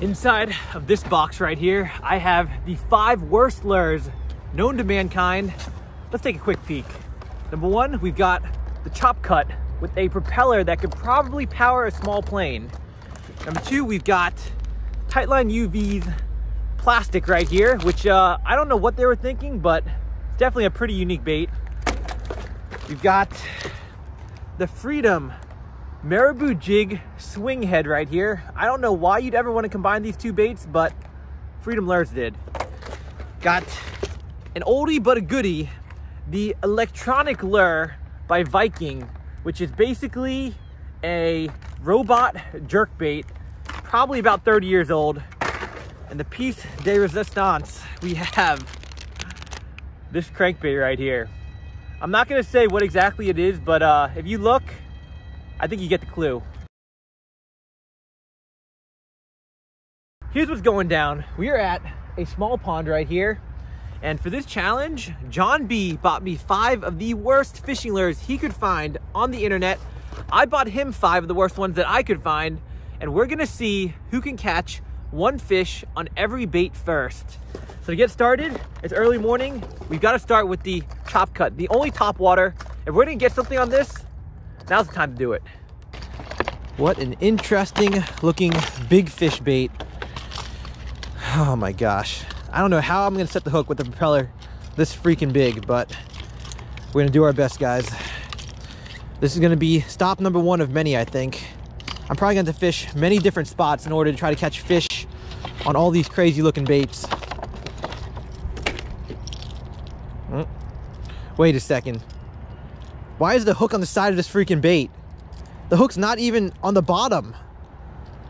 Inside of this box right here, I have the five worst lures known to mankind. Let's take a quick peek. Number one, we've got the chop cut with a propeller that could probably power a small plane. Number two, we've got Tightline UV's plastic right here, which uh, I don't know what they were thinking, but it's definitely a pretty unique bait. We've got the Freedom Marabou Jig Swing Head right here. I don't know why you'd ever want to combine these two baits, but Freedom Lures did. Got an oldie but a goodie, the Electronic Lure by Viking, which is basically a robot jerk bait, probably about 30 years old. And the piece de resistance, we have this crankbait right here. I'm not gonna say what exactly it is, but uh, if you look, I think you get the clue. Here's what's going down. We are at a small pond right here. And for this challenge, Jon B bought me five of the worst fishing lures he could find on the internet. I bought him five of the worst ones that I could find. And we're gonna see who can catch one fish on every bait first. So to get started, it's early morning. We've got to start with the chop cut, the only top water. If we're gonna get something on this, now's the time to do it. What an interesting looking big fish bait. Oh my gosh. I don't know how I'm gonna set the hook with the propeller this freaking big, but we're gonna do our best, guys. This is gonna be stop number one of many, I think. I'm probably to fish many different spots in order to try to catch fish on all these crazy looking baits. Hmm. Wait a second. Why is the hook on the side of this freaking bait? The hook's not even on the bottom.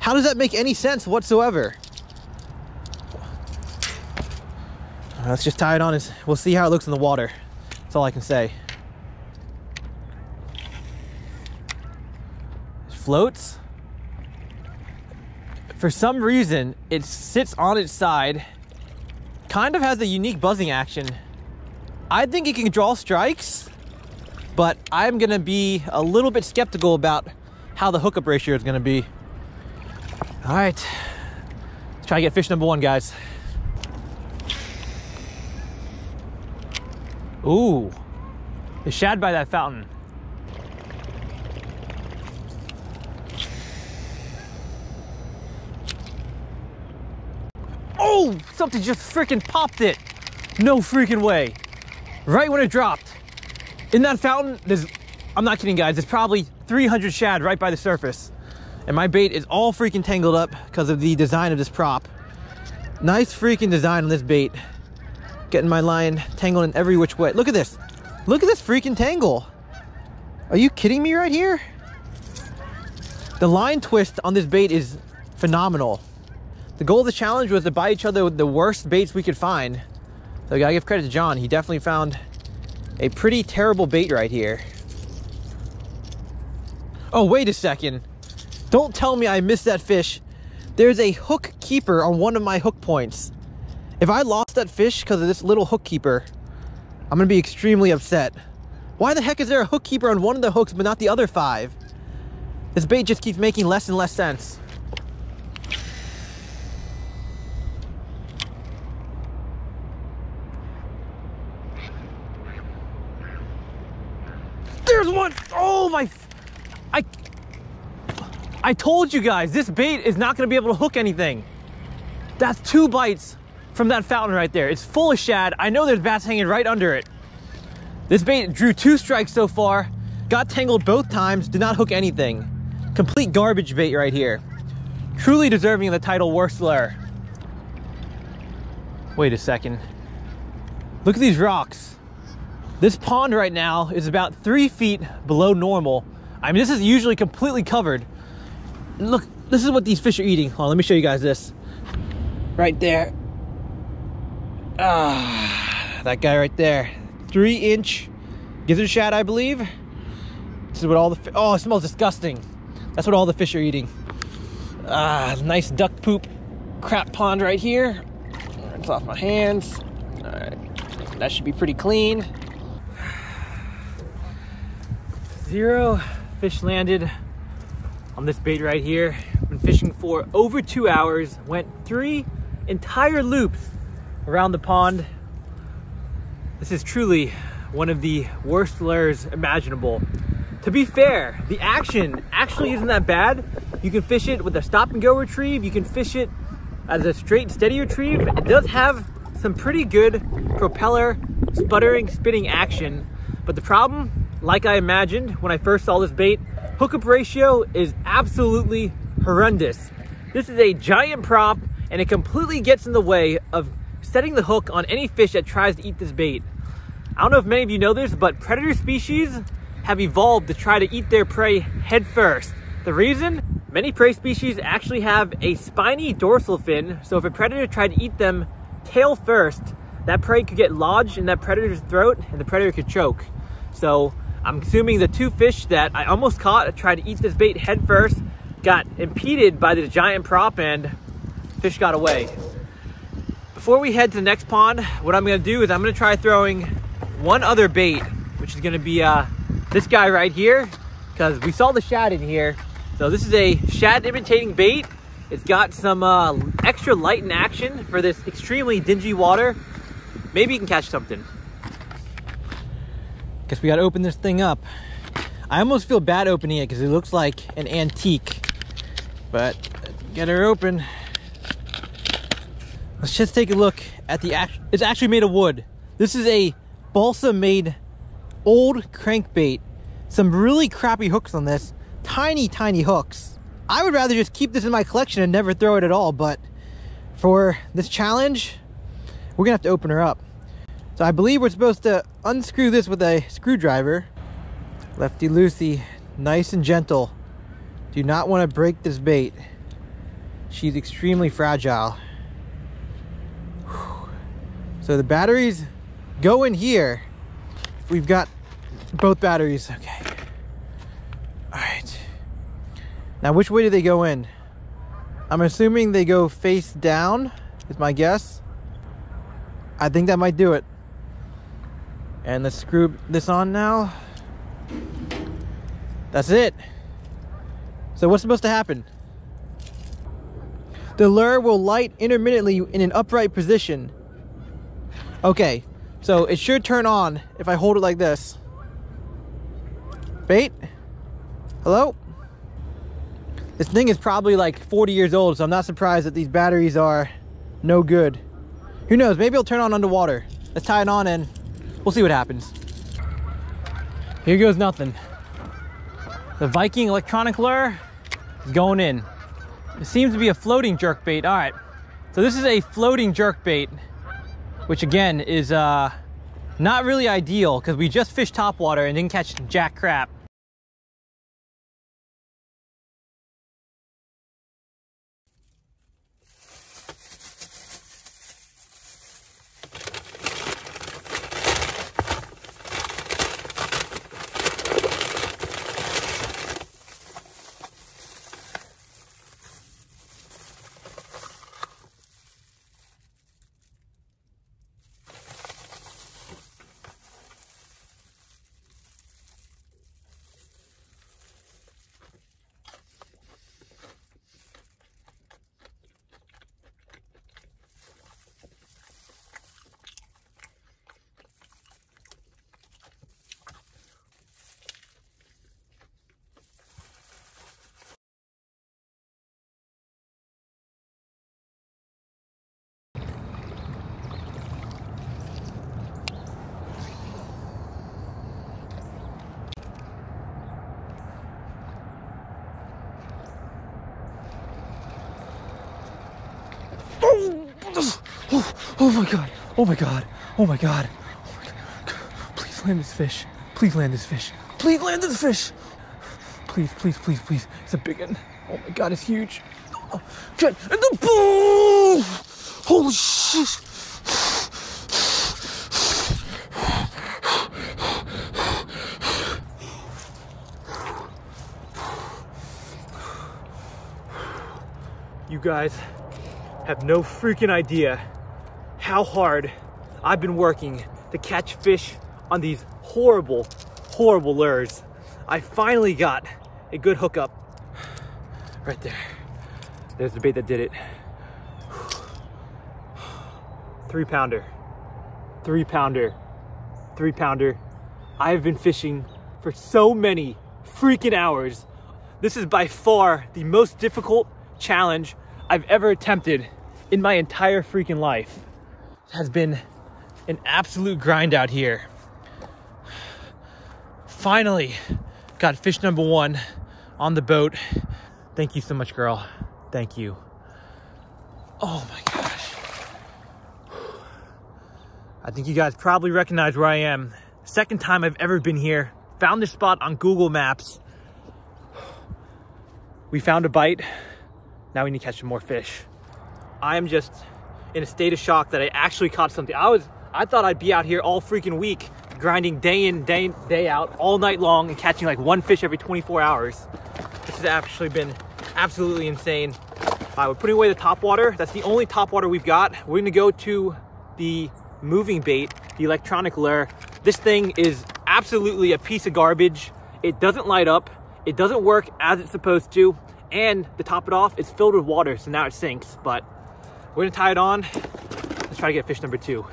How does that make any sense whatsoever? Let's just tie it on and we'll see how it looks in the water. That's all I can say. It floats for some reason, it sits on its side, kind of has a unique buzzing action. I think it can draw strikes, but I'm gonna be a little bit skeptical about how the hookup ratio is gonna be. All right, let's try to get fish number one, guys. Ooh, the shad by that fountain. Oh, something just freaking popped it. No freaking way. Right when it dropped. In that fountain, there's, I'm not kidding guys, there's probably 300 shad right by the surface. And my bait is all freaking tangled up because of the design of this prop. Nice freaking design on this bait. Getting my line tangled in every which way. Look at this. Look at this freaking tangle. Are you kidding me right here? The line twist on this bait is phenomenal. The goal of the challenge was to buy each other the worst baits we could find. So I gotta give credit to Jon. He definitely found a pretty terrible bait right here. Oh, wait a second. Don't tell me I missed that fish. There's a hook keeper on one of my hook points. If I lost that fish because of this little hook keeper, I'm gonna be extremely upset. Why the heck is there a hook keeper on one of the hooks but not the other five? This bait just keeps making less and less sense. There's one. Oh my. I. I told you guys, this bait is not gonna be able to hook anything. That's two bites from that fountain right there. It's full of shad. I know there's bass hanging right under it. This bait drew two strikes so far, got tangled both times, did not hook anything. Complete garbage bait right here. Truly deserving of the title worst lure. Wait a second. Look at these rocks. This pond right now is about three feet below normal. I mean, this is usually completely covered. Look, this is what these fish are eating. Hold on, let me show you guys this. Right there. Ah, that guy right there. Three inch gizzard shad, I believe. This is what all the, oh, it smells disgusting. That's what all the fish are eating. Ah, nice duck poop crap pond right here. It's off my hands. All right, that should be pretty clean. Zero fish landed on this bait right here. Been fishing for over two hours, went three entire loops around the pond. This is truly one of the worst lures imaginable. To be fair, the action actually isn't that bad. You can fish it with a stop and go retrieve. You can fish it as a straight steady retrieve. It does have some pretty good propeller sputtering spinning action. But the problem, like I imagined when I first saw this bait, hookup ratio is absolutely horrendous. This is a giant prop and it completely gets in the way of setting the hook on any fish that tries to eat this bait. I don't know if many of you know this, but predator species have evolved to try to eat their prey head first. The reason? Many prey species actually have a spiny dorsal fin, so if a predator tried to eat them tail first, that prey could get lodged in that predator's throat and the predator could choke. So I'm assuming the two fish that I almost caught tried to eat this bait head first, got impeded by the giant prop and fish got away. Before we head to the next pond, what I'm gonna do is I'm gonna try throwing one other bait, which is gonna be uh, this guy right here, because we saw the shad in here. So this is a shad imitating bait. It's got some uh, extra light in action for this extremely dingy water. Maybe you can catch something. Guess we gotta open this thing up. I almost feel bad opening it because it looks like an antique. But get her open. Let's just take a look at the, act it's actually made of wood. This is a balsa made old crankbait. Some really crappy hooks on this. Tiny, tiny hooks. I would rather just keep this in my collection and never throw it at all, but for this challenge, we're gonna have to open her up. So I believe we're supposed to unscrew this with a screwdriver. Lefty loosey, nice and gentle. Do not want to break this bait. She's extremely fragile. So the batteries go in here. We've got both batteries. Okay. All right. Now, which way do they go in? I'm assuming they go face down, is my guess. I think that might do it. And let's screw this on now. That's it. So what's supposed to happen? The lure will light intermittently in an upright position. Okay, so it should turn on if I hold it like this. Bait? Hello? This thing is probably like 40 years old, so I'm not surprised that these batteries are no good. Who knows, maybe it'll turn on underwater. Let's tie it on and we'll see what happens. Here goes nothing. The Viking electronic lure is going in. It seems to be a floating jerk bait. All right, so this is a floating jerk bait, which again is uh, not really ideal because we just fished topwater and didn't catch jack crap. Oh, my god. Oh my god. Oh my god. Oh my god. Please land this fish. Please land this fish. Please land this fish. Please, please, please, please. It's a big one. Oh my god, it's huge. Oh. And the boom! Holy shit. You guys, have no freaking idea how hard I've been working to catch fish on these horrible, horrible lures. I finally got a good hookup right there. There's the bait that did it. Three pounder, three pounder, three pounder. I have been fishing for so many freaking hours. This is by far the most difficult challenge I've ever attempted in my entire freaking life. Has been an absolute grind out here. Finally got fish number one on the boat. Thank you so much, girl. Thank you. Oh my gosh. I think you guys probably recognize where I am. Second time I've ever been here. Found this spot on Google Maps. We found a bite. Now we need to catch some more fish. I am just in a state of shock that I actually caught something. I was, I thought I'd be out here all freaking week, grinding day in, day in, day out, all night long, and catching like one fish every 24 hours. This has actually been absolutely insane. Uh, we're putting away the top water. That's the only top water we've got. We're gonna go to the moving bait, the electronic lure. This thing is absolutely a piece of garbage. It doesn't light up. It doesn't work as it's supposed to. And to top it off, it's filled with water, so now it sinks. But we're gonna tie it on. Let's try to get fish number two.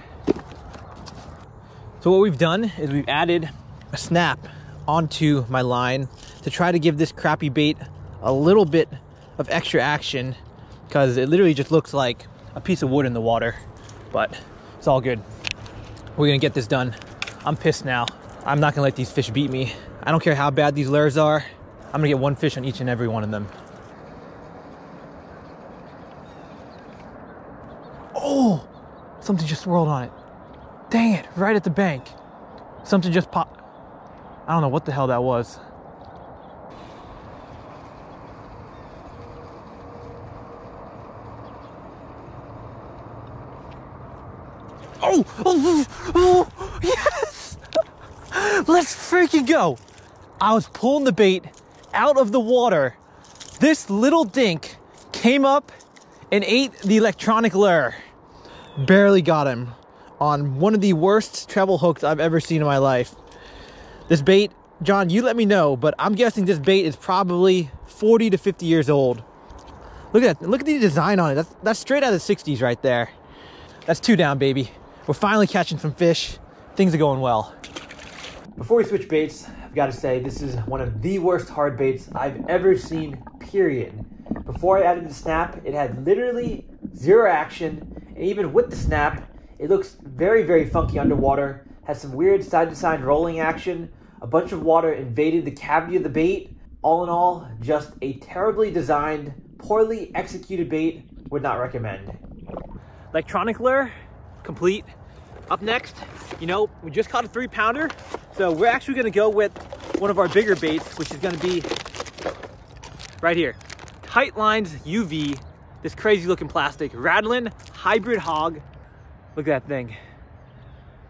So what we've done is we've added a snap onto my line to try to give this crappie bait a little bit of extra action because it literally just looks like a piece of wood in the water, but it's all good. We're gonna get this done. I'm pissed now. I'm not gonna let these fish beat me. I don't care how bad these lures are. I'm gonna get one fish on each and every one of them. Oh, something just swirled on it. Dang it, right at the bank. Something just popped. I don't know what the hell that was. Oh, oh, oh, oh, yes! Let's freaking go. I was pulling the bait out of the water. This little dink came up and ate the electronic lure. Barely got him on one of the worst treble hooks I've ever seen in my life. This bait, Jon, you let me know, but I'm guessing this bait is probably 40 to 50 years old. Look at that. Look at the design on it. That's, that's straight out of the 60s right there. That's two down, baby. We're finally catching some fish. Things are going well. Before we switch baits, I've got to say this is one of the worst hard baits I've ever seen, period. Before I added the snap, it had literally zero action, and even with the snap, it looks very, very funky underwater, has some weird side to side rolling action. A bunch of water invaded the cavity of the bait. All in all, just a terribly designed, poorly executed bait. Would not recommend. Electronic lure, complete. Up next, you know, we just caught a three pounder. So we're actually gonna go with one of our bigger baits, which is gonna be right here. Tight Lines UV, this crazy looking plastic. Radlin Hybrid Hog Look at that thing.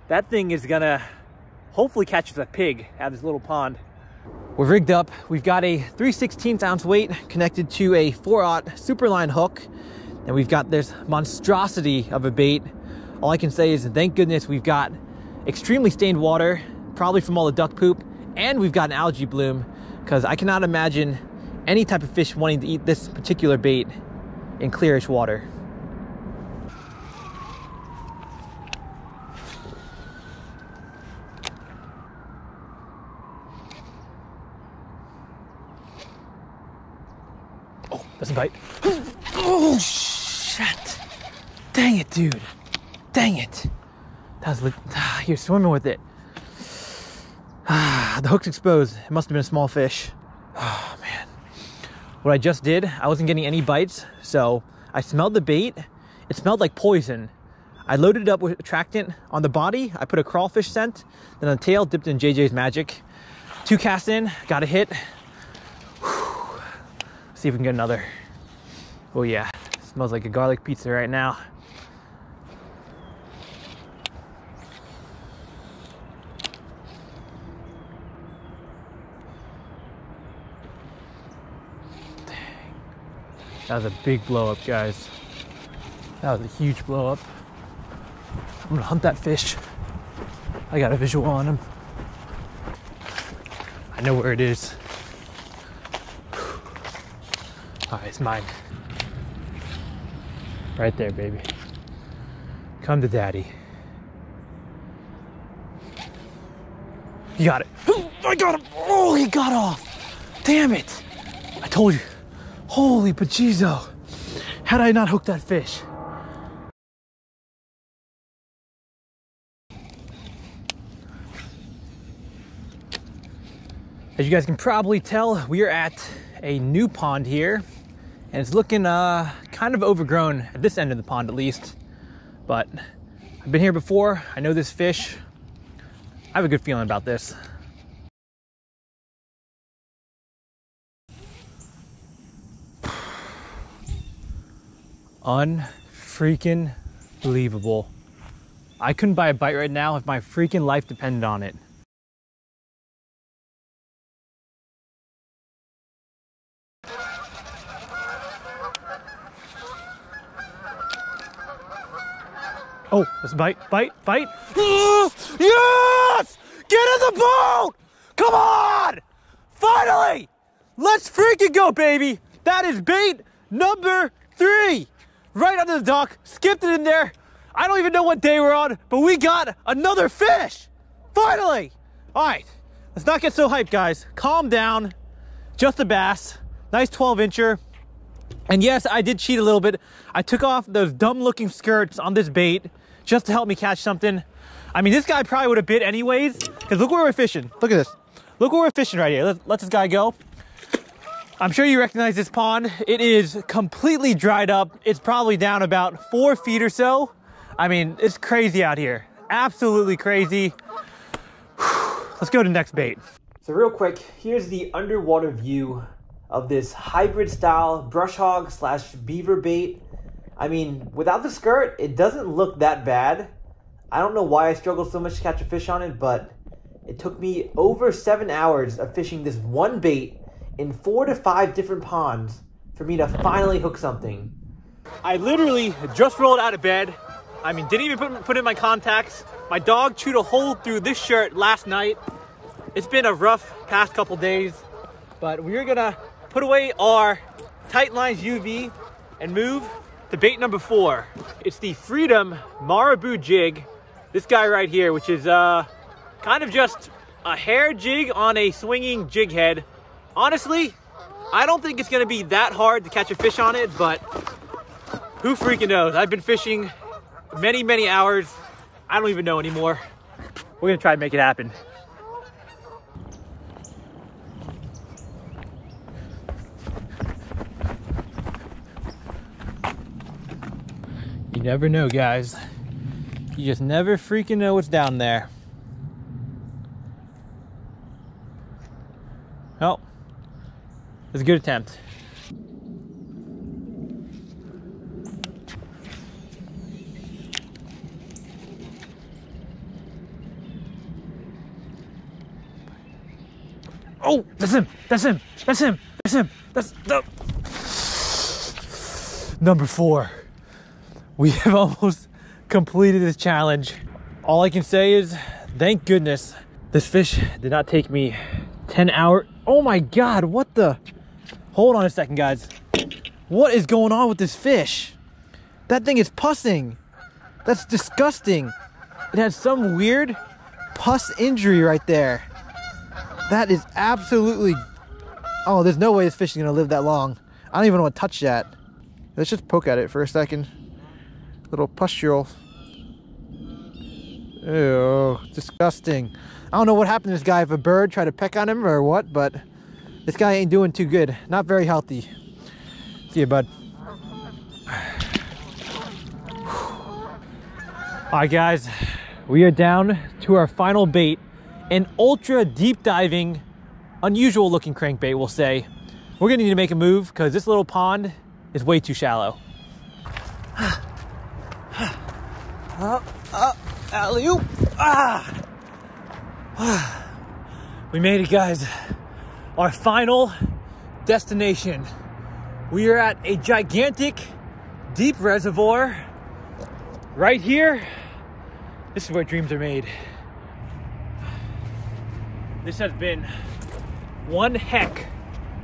That thing is gonna hopefully catch a pig out of this little pond. We're rigged up. We've got a 3 16th ounce weight connected to a 4-aught Superline hook. And we've got this monstrosity of a bait. All I can say is thank goodness we've got extremely stained water, probably from all the duck poop, and we've got an algae bloom because I cannot imagine any type of fish wanting to eat this particular bait in clearish water. Oh, doesn't bite. Oh, shit. Dang it, dude. Dang it. That was, ah, you're swimming with it. Ah, the hook's exposed. It must have been a small fish. What I just did, I wasn't getting any bites, so I smelled the bait. It smelled like poison. I loaded it up with attractant on the body. I put a crawfish scent, then on the tail, dipped in JJ's Magic. Two casts in, got a hit. See if we can get another. Oh yeah, smells like a garlic pizza right now. That was a big blow up, guys. That was a huge blow up. I'm gonna hunt that fish. I got a visual on him. I know where it is. All ah, right, it's mine. Right there, baby. Come to daddy. You got it. I got him. Oh, he got off. Damn it. I told you. Holy bejezo. Had I not hooked that fish? As you guys can probably tell, we are at a new pond here, and it's looking uh, kind of overgrown at this end of the pond at least. But I've been here before, I know this fish. I have a good feeling about this. Unfreaking believable. I couldn't buy a bite right now if my freaking life depended on it. Oh, let's bite, bite, bite. yes! Get in the boat! Come on! Finally! Let's freaking go, baby! That is bait number three. Right under the dock, skipped it in there. I don't even know what day we're on, but we got another fish! Finally! All right, let's not get so hyped, guys. Calm down. Just a bass. Nice 12 incher. And yes, I did cheat a little bit. I took off those dumb looking skirts on this bait just to help me catch something. I mean, this guy probably would have bit anyways, because look where we're fishing. Look at this. Look where we're fishing right here. Let, let this guy go. I'm sure you recognize this pond. It is completely dried up. It's probably down about four feet or so. I mean, it's crazy out here. Absolutely crazy. Let's go to next bait. So real quick, here's the underwater view of this hybrid style brush hog slash beaver bait. I mean, without the skirt, it doesn't look that bad. I don't know why I struggled so much to catch a fish on it, but it took me over seven hours of fishing this one bait in four to five different ponds for me to finally hook something. I literally just rolled out of bed. I mean, didn't even put, put in my contacts. My dog chewed a hole through this shirt last night. It's been a rough past couple days, but we're gonna put away our Tight Lines UV and move to bait number four. It's the Freedom Marabou Jig. This guy right here, which is uh, kind of just a hair jig on a swinging jig head. Honestly, I don't think it's gonna be that hard to catch a fish on it, but who freaking knows? I've been fishing many, many hours. I don't even know anymore. We're gonna try and make it happen. You never know, guys. You just never freaking know what's down there. Oh, it's a good attempt. Oh, that's him. That's him. That's him. That's him. That's the number four. We have almost completed this challenge. All I can say is, thank goodness this fish did not take me 10 hours. Oh my God, what the? Hold on a second, guys. What is going on with this fish? That thing is pussing. That's disgusting. It has some weird pus injury right there. That is absolutely... Oh, there's no way this fish is going to live that long. I don't even want to touch that. Let's just poke at it for a second. Little pustule. Ew, disgusting. I don't know what happened to this guy, if a bird tried to peck on him or what, but this guy ain't doing too good. Not very healthy. See you, bud. All right, guys, we are down to our final bait an ultra deep diving, unusual looking crankbait, we'll say. We're gonna need to make a move because this little pond is way too shallow. up, up, alley oop. Ah. We made it, guys. Our final destination. We are at a gigantic, deep reservoir. Right here, this is where dreams are made. This has been one heck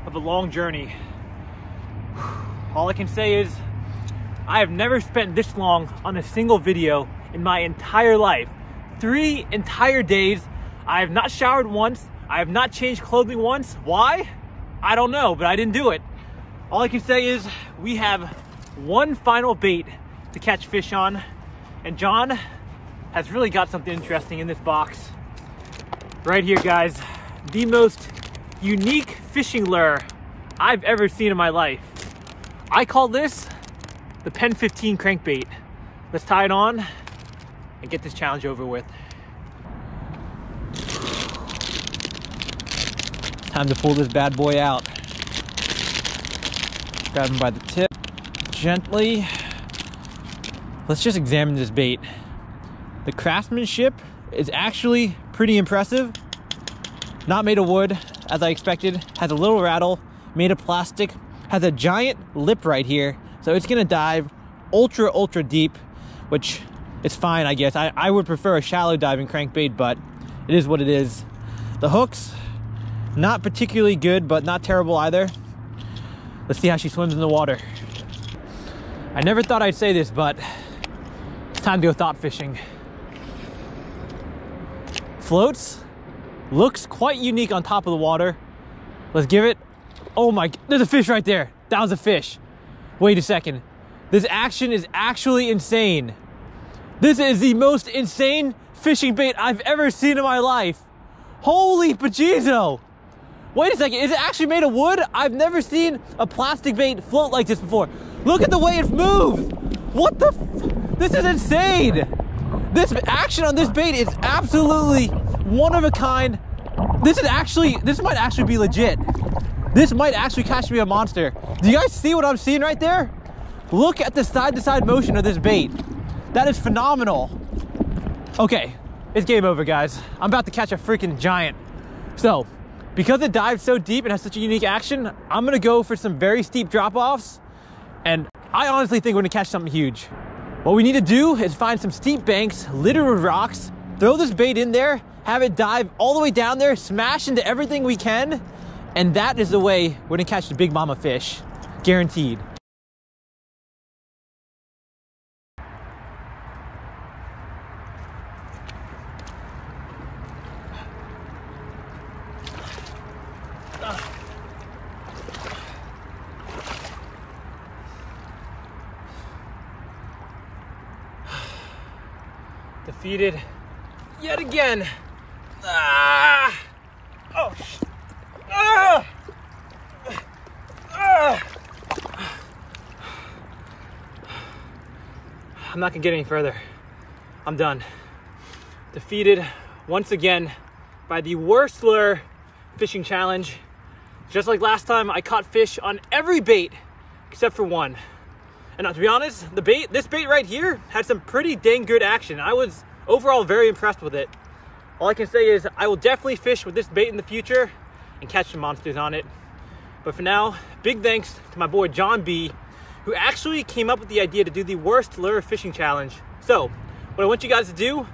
of a long journey. All I can say is I have never spent this long on a single video in my entire life. Three entire days. I have not showered once. I have not changed clothing once. Why? I don't know, but I didn't do it. All I can say is we have one final bait to catch fish on. And Jon has really got something interesting in this box. Right here, guys. The most unique fishing lure I've ever seen in my life. I call this the Pen 15 crankbait. Let's tie it on and get this challenge over with. Time to pull this bad boy out. Grab him by the tip, gently. Let's just examine this bait. The craftsmanship is actually pretty impressive. Not made of wood, as I expected. Has a little rattle, made of plastic. Has a giant lip right here, so it's gonna dive ultra, ultra deep, which is fine, I guess. I, I would prefer a shallow diving crankbait, but it is what it is. The hooks, not particularly good, but not terrible either. Let's see how she swims in the water. I never thought I'd say this, but it's time to go thought fishing. Floats, looks quite unique on top of the water. Let's give it, oh my, there's a fish right there. That was a fish. Wait a second. This action is actually insane. This is the most insane fishing bait I've ever seen in my life. Holy bejezo. Wait a second, is it actually made of wood? I've never seen a plastic bait float like this before. Look at the way it moves. What the, this is insane. This action on this bait is absolutely one of a kind. This is actually, this might actually be legit. This might actually catch me a monster. Do you guys see what I'm seeing right there? Look at the side to side motion of this bait. That is phenomenal. Okay, it's game over guys. I'm about to catch a freaking giant. So, because it dives so deep and has such a unique action, I'm gonna go for some very steep drop offs. And I honestly think we're gonna catch something huge. What we need to do is find some steep banks littered with rocks, throw this bait in there, have it dive all the way down there, smash into everything we can, and that is the way we're gonna catch the big mama fish. Guaranteed. Defeated yet again. Ah! Oh! Ah! Ah! I'm not gonna get any further. I'm done. Defeated once again by the worst lure fishing challenge. Just like last time, I caught fish on every bait except for one. And uh, to be honest, the bait, this bait right here had some pretty dang good action. I was overall very impressed with it. All I can say is I will definitely fish with this bait in the future and catch some monsters on it. But for now, big thanks to my boy Jon B, who actually came up with the idea to do the worst lure fishing challenge. So, what I want you guys to do,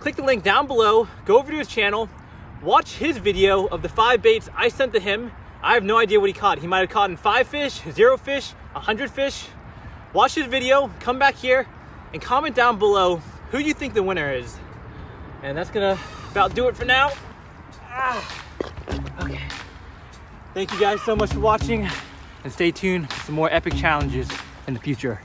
click the link down below, go over to his channel, watch his video of the five baits I sent to him. I have no idea what he caught. He might have caught in five fish, zero fish, a hundred fish. Watch his video, come back here, and comment down below who you think the winner is. And that's gonna about do it for now. Ah, okay. Thank you guys so much for watching and stay tuned for some more epic challenges in the future.